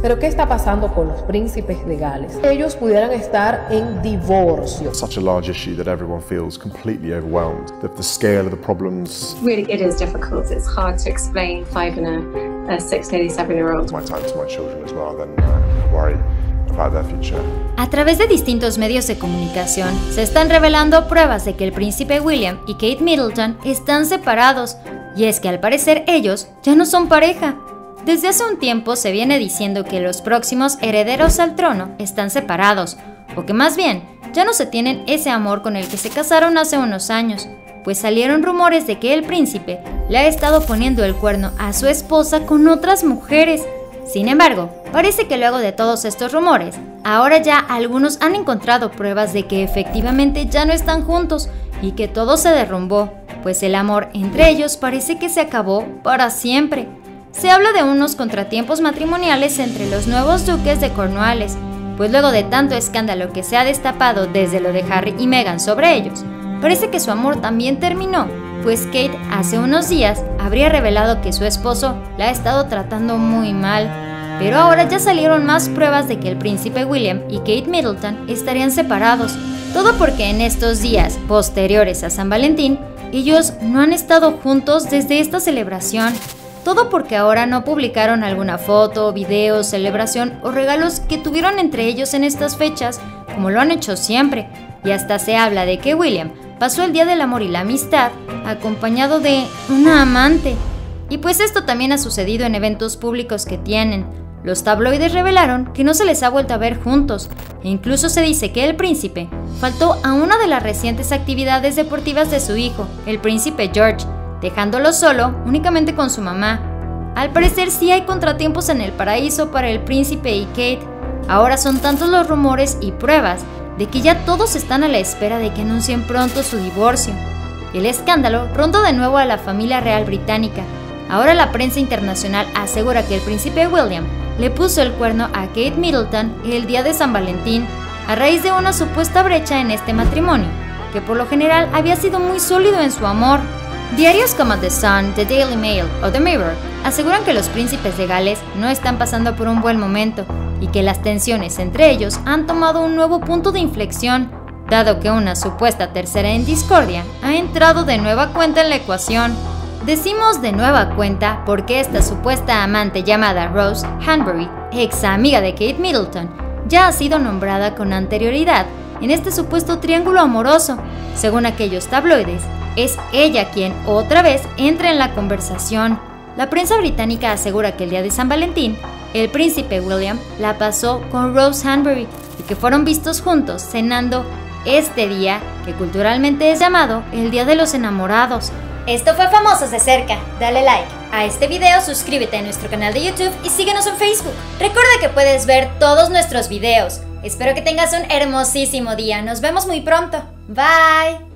Pero ¿qué está pasando con los príncipes de Gales? Ellos pudieran estar en divorcio. Such a large issue that everyone feels completely overwhelmed. The, the scale of the problems. Really, it is difficult. It's hard to explain five and a, a six, nearly seven year old. My time to my children as well, then uh, worry about their future. A través de distintos medios de comunicación se están revelando pruebas de que el príncipe William y Kate Middleton están separados, y es que al parecer ellos ya no son pareja. Desde hace un tiempo se viene diciendo que los próximos herederos al trono están separados, o que más bien ya no se tienen ese amor con el que se casaron hace unos años, pues salieron rumores de que el príncipe le ha estado poniendo el cuerno a su esposa con otras mujeres. Sin embargo, parece que luego de todos estos rumores, ahora ya algunos han encontrado pruebas de que efectivamente ya no están juntos y que todo se derrumbó, pues el amor entre ellos parece que se acabó para siempre. Se habla de unos contratiempos matrimoniales entre los nuevos duques de Cornualles, pues luego de tanto escándalo que se ha destapado desde lo de Harry y Meghan sobre ellos, parece que su amor también terminó, pues Kate hace unos días habría revelado que su esposo la ha estado tratando muy mal. Pero ahora ya salieron más pruebas de que el príncipe William y Kate Middleton estarían separados, todo porque en estos días posteriores a San Valentín, ellos no han estado juntos desde esta celebración. Todo porque ahora no publicaron alguna foto, video, celebración o regalos que tuvieron entre ellos en estas fechas, como lo han hecho siempre. Y hasta se habla de que William pasó el Día del Amor y la Amistad acompañado de una amante. Y pues esto también ha sucedido en eventos públicos que tienen. Los tabloides revelaron que no se les ha vuelto a ver juntos, e incluso se dice que el príncipe faltó a una de las recientes actividades deportivas de su hijo, el príncipe George, dejándolo solo únicamente con su mamá. Al parecer sí hay contratiempos en el paraíso para el príncipe y Kate. Ahora son tantos los rumores y pruebas de que ya todos están a la espera de que anuncien pronto su divorcio. El escándalo rondó de nuevo a la familia real británica. Ahora la prensa internacional asegura que el príncipe William le puso el cuerno a Kate Middleton el día de San Valentín a raíz de una supuesta brecha en este matrimonio, que por lo general había sido muy sólido en su amor. Diarios como The Sun, The Daily Mail o The Mirror aseguran que los príncipes de Gales no están pasando por un buen momento y que las tensiones entre ellos han tomado un nuevo punto de inflexión, dado que una supuesta tercera en discordia ha entrado de nueva cuenta en la ecuación. Decimos de nueva cuenta porque esta supuesta amante llamada Rose Hanbury, ex amiga de Kate Middleton, ya ha sido nombrada con anterioridad en este supuesto triángulo amoroso. Según aquellos tabloides, es ella quien otra vez entra en la conversación. La prensa británica asegura que el día de San Valentín, el príncipe William la pasó con Rose Hanbury y que fueron vistos juntos cenando este día que culturalmente es llamado el Día de los Enamorados. Esto fue Famosos de Cerca. Dale like a este video, suscríbete a nuestro canal de YouTube y síguenos en Facebook. Recuerda que puedes ver todos nuestros videos. Espero que tengas un hermosísimo día. Nos vemos muy pronto. Bye.